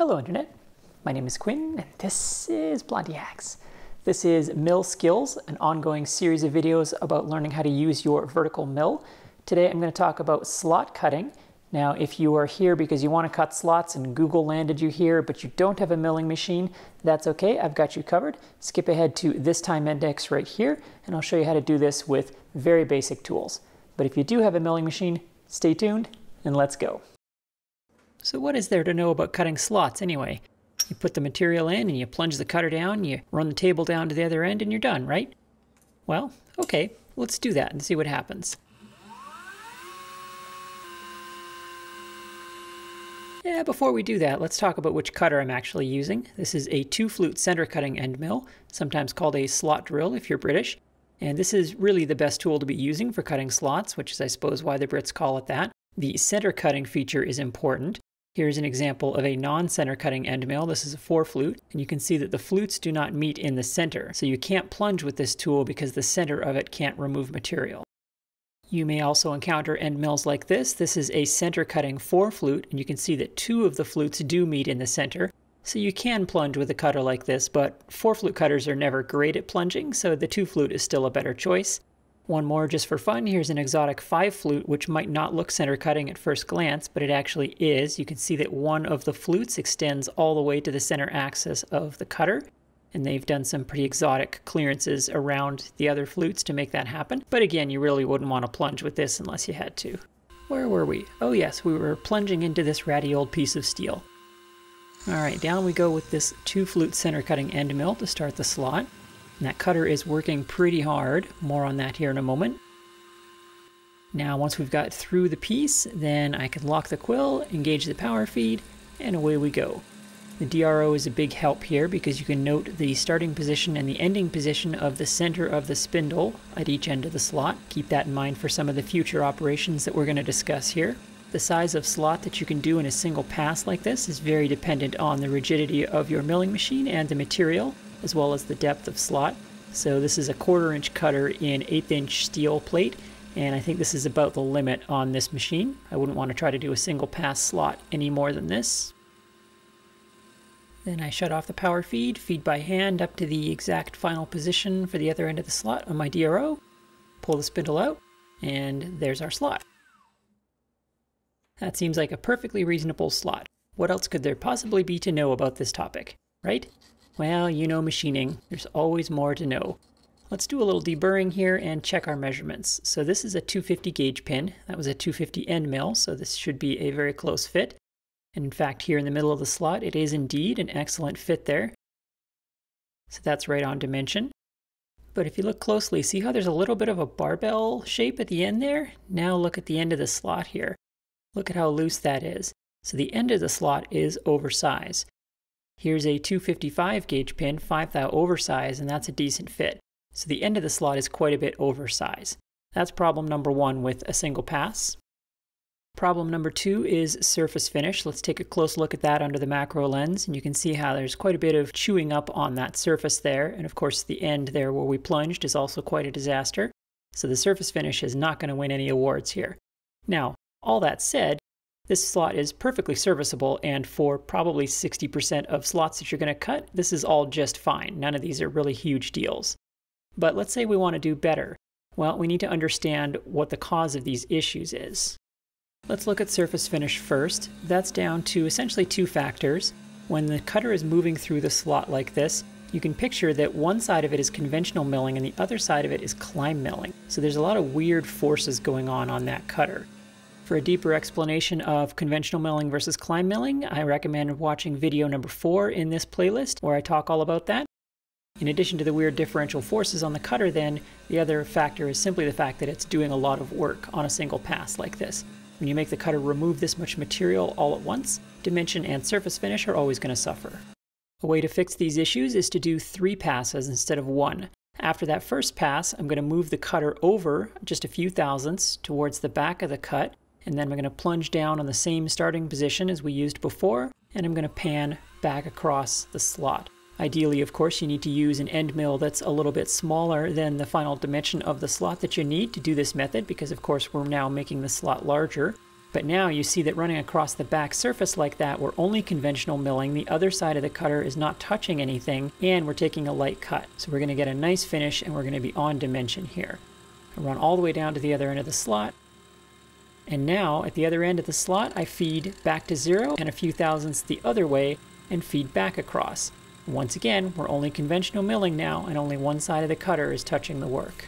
Hello Internet, my name is Quinn and this is Blondihacks. This is Mill Skills, an ongoing series of videos about learning how to use your vertical mill. Today I'm going to talk about slot cutting. Now if you are here because you want to cut slots and Google landed you here but you don't have a milling machine, that's okay, I've got you covered. Skip ahead to this time index right here and I'll show you how to do this with very basic tools. But if you do have a milling machine, stay tuned and let's go. So what is there to know about cutting slots anyway? You put the material in and you plunge the cutter down, you run the table down to the other end and you're done, right? Well, okay, let's do that and see what happens. Yeah, before we do that, let's talk about which cutter I'm actually using. This is a two-flute center cutting end mill, sometimes called a slot drill if you're British. And this is really the best tool to be using for cutting slots, which is I suppose why the Brits call it that. The center cutting feature is important. Here's an example of a non-center cutting end mill. This is a four flute, and you can see that the flutes do not meet in the center, so you can't plunge with this tool because the center of it can't remove material. You may also encounter end mills like this. This is a center cutting four flute, and you can see that two of the flutes do meet in the center. So you can plunge with a cutter like this, but four flute cutters are never great at plunging, so the two flute is still a better choice. One more just for fun, here's an exotic five flute, which might not look center cutting at first glance, but it actually is. You can see that one of the flutes extends all the way to the center axis of the cutter, and they've done some pretty exotic clearances around the other flutes to make that happen. But again, you really wouldn't want to plunge with this unless you had to. Where were we? Oh yes, we were plunging into this ratty old piece of steel. Alright, down we go with this two flute center cutting end mill to start the slot. And that cutter is working pretty hard. More on that here in a moment. Now once we've got through the piece, then I can lock the quill, engage the power feed, and away we go. The DRO is a big help here because you can note the starting position and the ending position of the center of the spindle at each end of the slot. Keep that in mind for some of the future operations that we're going to discuss here. The size of slot that you can do in a single pass like this is very dependent on the rigidity of your milling machine and the material as well as the depth of slot. So this is a quarter inch cutter in eighth inch steel plate and I think this is about the limit on this machine. I wouldn't want to try to do a single pass slot any more than this. Then I shut off the power feed, feed by hand up to the exact final position for the other end of the slot on my DRO, pull the spindle out, and there's our slot. That seems like a perfectly reasonable slot. What else could there possibly be to know about this topic, right? Well, you know machining, there's always more to know. Let's do a little deburring here and check our measurements. So this is a 250 gauge pin. That was a 250 end mill, so this should be a very close fit. And in fact, here in the middle of the slot, it is indeed an excellent fit there. So that's right on dimension. But if you look closely, see how there's a little bit of a barbell shape at the end there? Now look at the end of the slot here. Look at how loose that is. So the end of the slot is oversized. Here's a 255 gauge pin, 5 thou oversized, and that's a decent fit. So the end of the slot is quite a bit oversized. That's problem number one with a single pass. Problem number two is surface finish. Let's take a close look at that under the macro lens, and you can see how there's quite a bit of chewing up on that surface there, and of course the end there where we plunged is also quite a disaster. So the surface finish is not going to win any awards here. Now, all that said, this slot is perfectly serviceable, and for probably 60% of slots that you're going to cut, this is all just fine. None of these are really huge deals. But let's say we want to do better. Well, we need to understand what the cause of these issues is. Let's look at surface finish first. That's down to essentially two factors. When the cutter is moving through the slot like this, you can picture that one side of it is conventional milling and the other side of it is climb milling. So there's a lot of weird forces going on on that cutter. For a deeper explanation of conventional milling versus climb milling, I recommend watching video number 4 in this playlist where I talk all about that. In addition to the weird differential forces on the cutter then, the other factor is simply the fact that it's doing a lot of work on a single pass like this. When you make the cutter remove this much material all at once, dimension and surface finish are always going to suffer. A way to fix these issues is to do three passes instead of one. After that first pass, I'm going to move the cutter over just a few thousandths towards the back of the cut and then we're going to plunge down on the same starting position as we used before, and I'm going to pan back across the slot. Ideally, of course, you need to use an end mill that's a little bit smaller than the final dimension of the slot that you need to do this method because, of course, we're now making the slot larger. But now you see that running across the back surface like that, we're only conventional milling. The other side of the cutter is not touching anything, and we're taking a light cut. So we're going to get a nice finish, and we're going to be on dimension here. I run all the way down to the other end of the slot. And now, at the other end of the slot, I feed back to zero and a few thousandths the other way and feed back across. Once again, we're only conventional milling now, and only one side of the cutter is touching the work.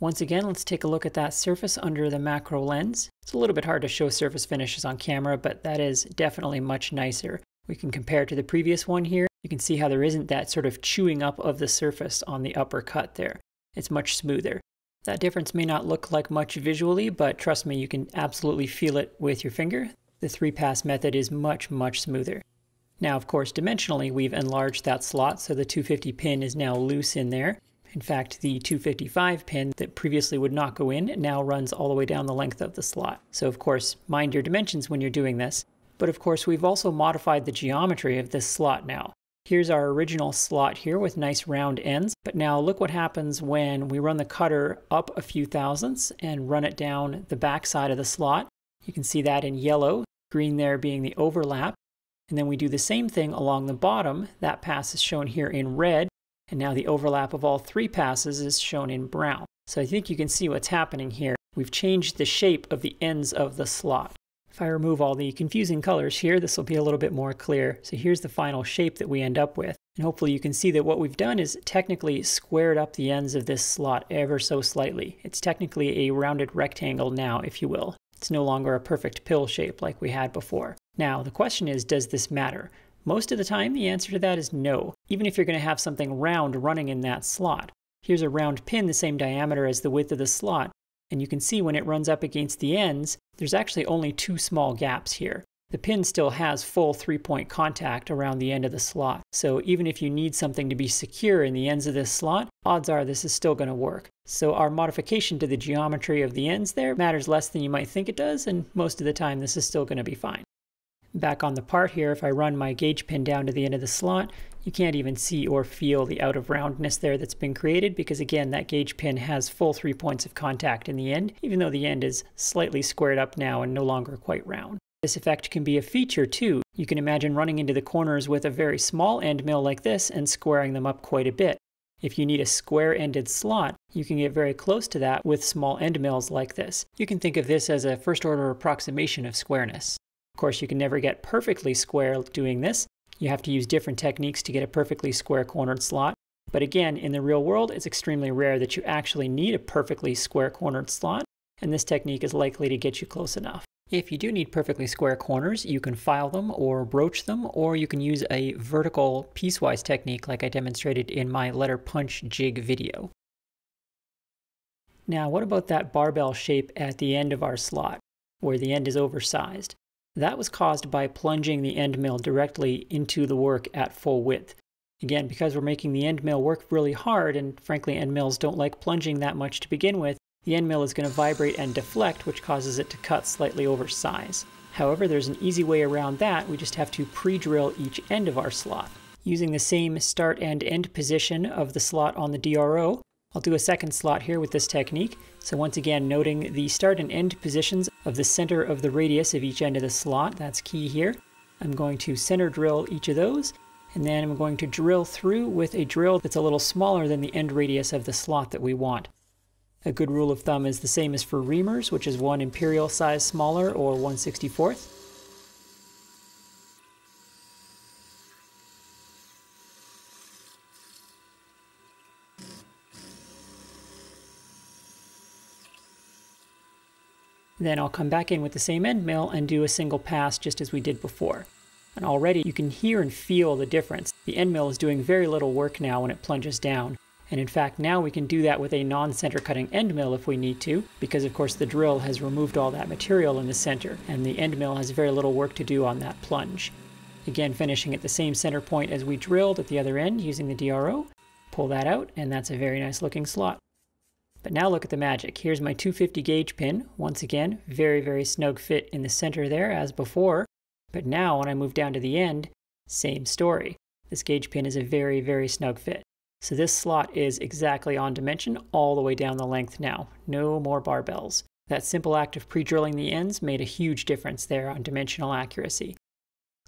Once again, let's take a look at that surface under the macro lens. It's a little bit hard to show surface finishes on camera, but that is definitely much nicer. We can compare to the previous one here. You can see how there isn't that sort of chewing up of the surface on the upper cut there. It's much smoother. That difference may not look like much visually, but trust me, you can absolutely feel it with your finger. The three-pass method is much, much smoother. Now, of course, dimensionally, we've enlarged that slot, so the 250 pin is now loose in there. In fact, the 255 pin that previously would not go in now runs all the way down the length of the slot. So of course, mind your dimensions when you're doing this. But of course, we've also modified the geometry of this slot now. Here's our original slot here with nice round ends, but now look what happens when we run the cutter up a few thousandths and run it down the back side of the slot. You can see that in yellow, green there being the overlap. And then we do the same thing along the bottom. That pass is shown here in red, and now the overlap of all three passes is shown in brown. So I think you can see what's happening here. We've changed the shape of the ends of the slot. If I remove all the confusing colors here, this will be a little bit more clear. So here's the final shape that we end up with. And hopefully you can see that what we've done is technically squared up the ends of this slot ever so slightly. It's technically a rounded rectangle now, if you will. It's no longer a perfect pill shape like we had before. Now, the question is, does this matter? Most of the time, the answer to that is no, even if you're going to have something round running in that slot. Here's a round pin the same diameter as the width of the slot, and you can see when it runs up against the ends, there's actually only two small gaps here. The pin still has full three-point contact around the end of the slot, so even if you need something to be secure in the ends of this slot, odds are this is still going to work. So our modification to the geometry of the ends there matters less than you might think it does, and most of the time this is still going to be fine. Back on the part here, if I run my gauge pin down to the end of the slot, you can't even see or feel the out of roundness there that's been created because again, that gauge pin has full three points of contact in the end, even though the end is slightly squared up now and no longer quite round. This effect can be a feature too. You can imagine running into the corners with a very small end mill like this and squaring them up quite a bit. If you need a square-ended slot, you can get very close to that with small end mills like this. You can think of this as a first-order approximation of squareness. Of course, you can never get perfectly square doing this. You have to use different techniques to get a perfectly square cornered slot. But again, in the real world, it's extremely rare that you actually need a perfectly square cornered slot, and this technique is likely to get you close enough. If you do need perfectly square corners, you can file them or broach them, or you can use a vertical piecewise technique like I demonstrated in my letter punch jig video. Now, what about that barbell shape at the end of our slot, where the end is oversized? That was caused by plunging the end mill directly into the work at full width. Again, because we're making the end mill work really hard, and frankly end mills don't like plunging that much to begin with, the end mill is going to vibrate and deflect, which causes it to cut slightly over size. However, there's an easy way around that, we just have to pre-drill each end of our slot. Using the same start and end position of the slot on the DRO, I'll do a second slot here with this technique. So once again, noting the start and end positions of the center of the radius of each end of the slot, that's key here. I'm going to center drill each of those, and then I'm going to drill through with a drill that's a little smaller than the end radius of the slot that we want. A good rule of thumb is the same as for reamers, which is one imperial size smaller or 164th. Then I'll come back in with the same end mill and do a single pass just as we did before. And already you can hear and feel the difference. The end mill is doing very little work now when it plunges down. And in fact, now we can do that with a non-center cutting end mill if we need to, because of course the drill has removed all that material in the center, and the end mill has very little work to do on that plunge. Again, finishing at the same center point as we drilled at the other end using the DRO. Pull that out, and that's a very nice looking slot. But now look at the magic. Here's my 250 gauge pin. Once again, very, very snug fit in the center there as before. But now when I move down to the end, same story. This gauge pin is a very, very snug fit. So this slot is exactly on dimension all the way down the length now. No more barbells. That simple act of pre-drilling the ends made a huge difference there on dimensional accuracy.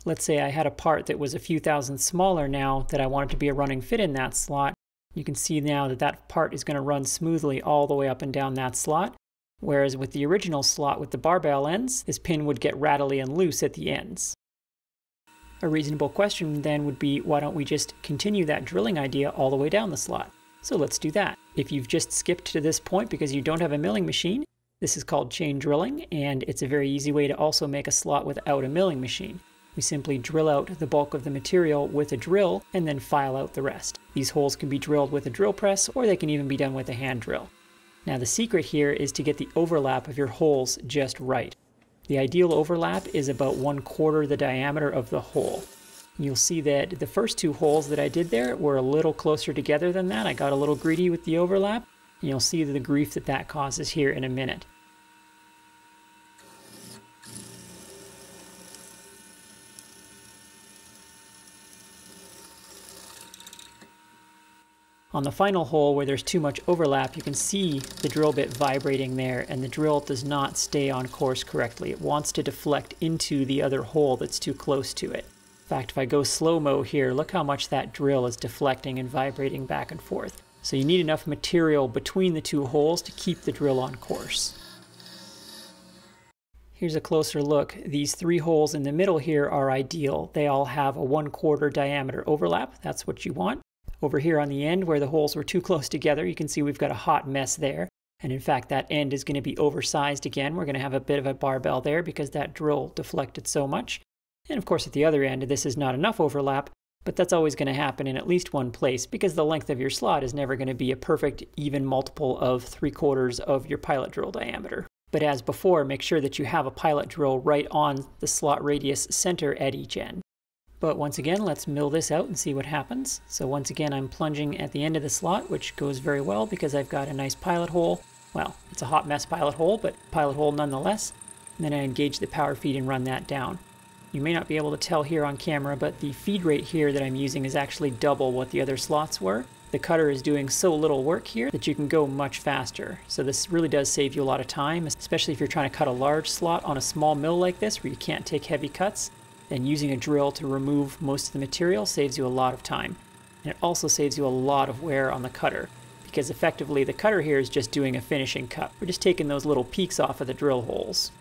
Let's say I had a part that was a few thousand smaller now that I wanted to be a running fit in that slot. You can see now that that part is going to run smoothly all the way up and down that slot, whereas with the original slot with the barbell ends, this pin would get rattly and loose at the ends. A reasonable question then would be, why don't we just continue that drilling idea all the way down the slot? So let's do that. If you've just skipped to this point because you don't have a milling machine, this is called chain drilling, and it's a very easy way to also make a slot without a milling machine. We simply drill out the bulk of the material with a drill and then file out the rest. These holes can be drilled with a drill press or they can even be done with a hand drill. Now the secret here is to get the overlap of your holes just right. The ideal overlap is about one quarter the diameter of the hole. You'll see that the first two holes that I did there were a little closer together than that. I got a little greedy with the overlap, and you'll see the grief that that causes here in a minute. On the final hole where there's too much overlap, you can see the drill bit vibrating there and the drill does not stay on course correctly. It wants to deflect into the other hole that's too close to it. In fact, if I go slow-mo here, look how much that drill is deflecting and vibrating back and forth. So you need enough material between the two holes to keep the drill on course. Here's a closer look. These three holes in the middle here are ideal. They all have a one quarter diameter overlap. That's what you want. Over here on the end where the holes were too close together, you can see we've got a hot mess there. And in fact, that end is going to be oversized again. We're going to have a bit of a barbell there because that drill deflected so much. And of course, at the other end, this is not enough overlap, but that's always going to happen in at least one place because the length of your slot is never going to be a perfect even multiple of 3 quarters of your pilot drill diameter. But as before, make sure that you have a pilot drill right on the slot radius center at each end. But once again, let's mill this out and see what happens. So once again, I'm plunging at the end of the slot, which goes very well because I've got a nice pilot hole. Well, it's a hot mess pilot hole, but pilot hole nonetheless. And then I engage the power feed and run that down. You may not be able to tell here on camera, but the feed rate here that I'm using is actually double what the other slots were. The cutter is doing so little work here that you can go much faster. So this really does save you a lot of time, especially if you're trying to cut a large slot on a small mill like this where you can't take heavy cuts and using a drill to remove most of the material saves you a lot of time. And it also saves you a lot of wear on the cutter, because effectively the cutter here is just doing a finishing cut. We're just taking those little peaks off of the drill holes.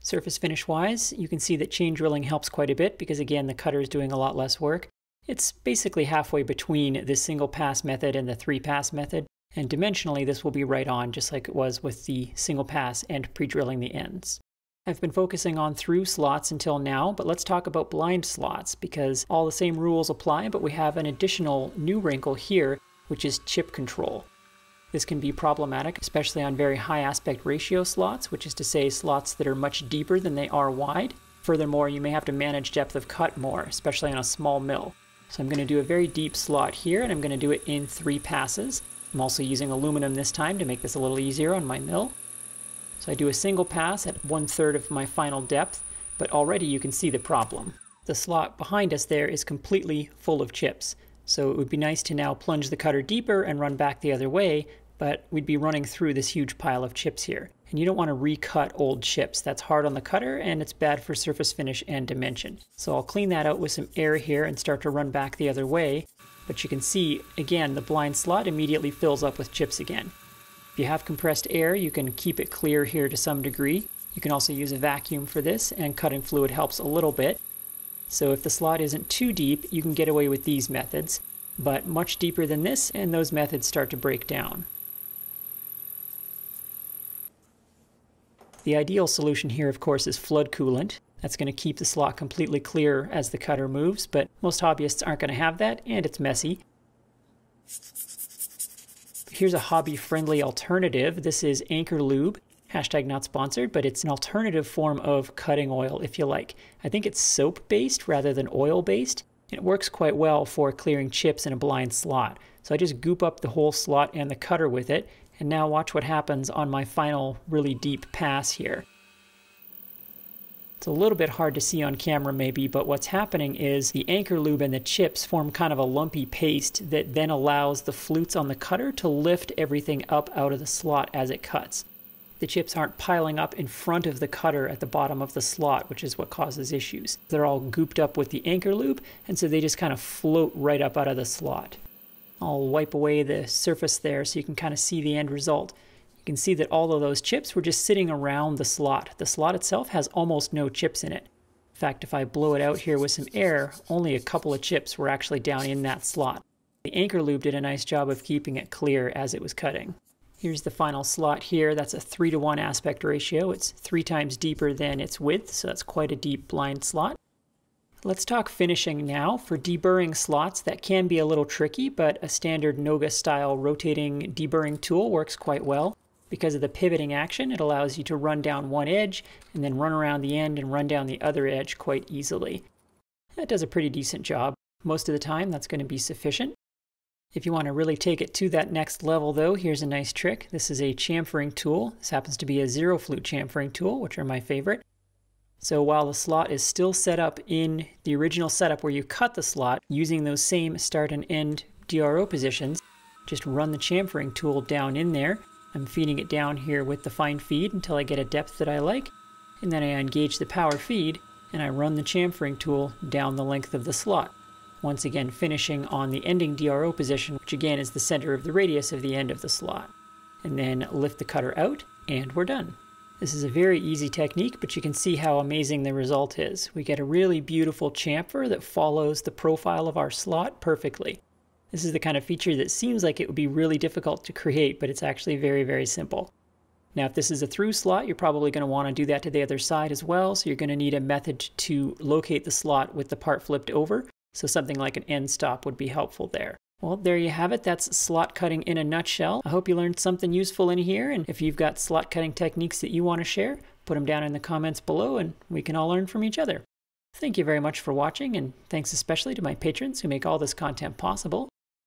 Surface finish wise, you can see that chain drilling helps quite a bit because again the cutter is doing a lot less work. It's basically halfway between the single pass method and the three pass method, and dimensionally, this will be right on, just like it was with the single pass and pre-drilling the ends. I've been focusing on through slots until now, but let's talk about blind slots, because all the same rules apply, but we have an additional new wrinkle here, which is chip control. This can be problematic, especially on very high aspect ratio slots, which is to say slots that are much deeper than they are wide. Furthermore, you may have to manage depth of cut more, especially on a small mill. So I'm going to do a very deep slot here, and I'm going to do it in three passes. I'm also using aluminum this time to make this a little easier on my mill. So I do a single pass at one third of my final depth, but already you can see the problem. The slot behind us there is completely full of chips. So it would be nice to now plunge the cutter deeper and run back the other way, but we'd be running through this huge pile of chips here. And you don't want to recut old chips. That's hard on the cutter and it's bad for surface finish and dimension. So I'll clean that out with some air here and start to run back the other way. But you can see, again, the blind slot immediately fills up with chips again. If you have compressed air, you can keep it clear here to some degree. You can also use a vacuum for this, and cutting fluid helps a little bit. So if the slot isn't too deep, you can get away with these methods, but much deeper than this, and those methods start to break down. The ideal solution here, of course, is flood coolant. That's going to keep the slot completely clear as the cutter moves, but most hobbyists aren't going to have that, and it's messy. Here's a hobby-friendly alternative. This is Anchor Lube. Hashtag not sponsored, but it's an alternative form of cutting oil, if you like. I think it's soap-based rather than oil-based. It works quite well for clearing chips in a blind slot. So I just goop up the whole slot and the cutter with it, and now watch what happens on my final really deep pass here. It's a little bit hard to see on camera maybe, but what's happening is the anchor lube and the chips form kind of a lumpy paste that then allows the flutes on the cutter to lift everything up out of the slot as it cuts. The chips aren't piling up in front of the cutter at the bottom of the slot, which is what causes issues. They're all gooped up with the anchor lube, and so they just kind of float right up out of the slot. I'll wipe away the surface there so you can kind of see the end result can see that all of those chips were just sitting around the slot. The slot itself has almost no chips in it. In fact, if I blow it out here with some air, only a couple of chips were actually down in that slot. The anchor lube did a nice job of keeping it clear as it was cutting. Here's the final slot here. That's a 3 to 1 aspect ratio. It's three times deeper than its width, so that's quite a deep blind slot. Let's talk finishing now. For deburring slots, that can be a little tricky, but a standard Noga style rotating deburring tool works quite well. Because of the pivoting action, it allows you to run down one edge and then run around the end and run down the other edge quite easily. That does a pretty decent job. Most of the time, that's going to be sufficient. If you want to really take it to that next level though, here's a nice trick. This is a chamfering tool. This happens to be a zero flute chamfering tool, which are my favorite. So while the slot is still set up in the original setup where you cut the slot, using those same start and end DRO positions, just run the chamfering tool down in there I'm feeding it down here with the fine feed until I get a depth that I like, and then I engage the power feed and I run the chamfering tool down the length of the slot. Once again finishing on the ending DRO position, which again is the center of the radius of the end of the slot. And then lift the cutter out, and we're done. This is a very easy technique, but you can see how amazing the result is. We get a really beautiful chamfer that follows the profile of our slot perfectly. This is the kind of feature that seems like it would be really difficult to create, but it's actually very, very simple. Now, if this is a through slot, you're probably going to want to do that to the other side as well. So you're going to need a method to locate the slot with the part flipped over. So something like an end stop would be helpful there. Well, there you have it. That's slot cutting in a nutshell. I hope you learned something useful in here. And if you've got slot cutting techniques that you want to share, put them down in the comments below and we can all learn from each other. Thank you very much for watching, and thanks especially to my patrons who make all this content possible